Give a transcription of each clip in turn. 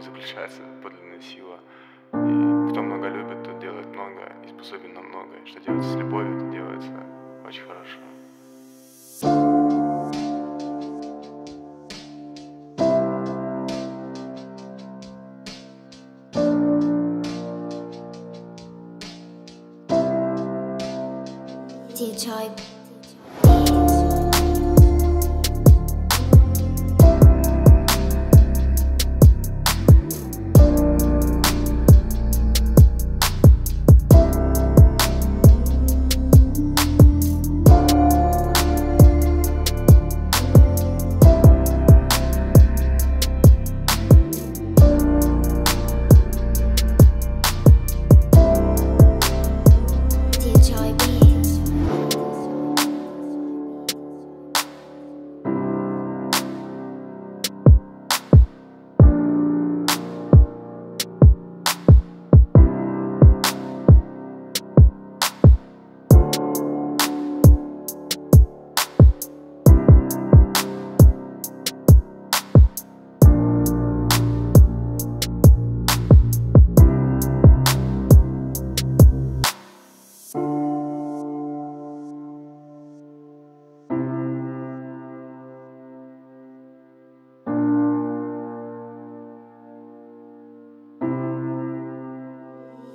заключается подлинная сила. И кто много любит, тот делает много и способен на многое. Что делается с любовью, то делается очень хорошо. DJ DJ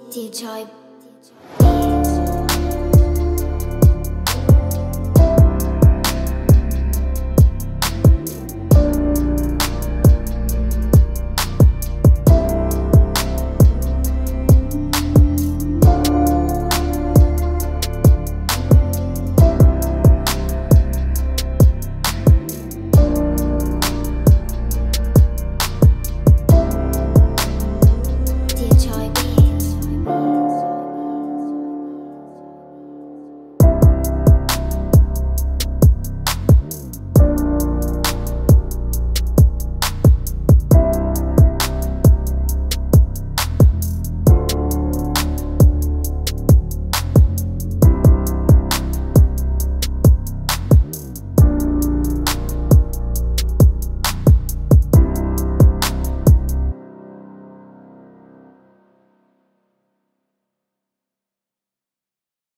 Dear Joy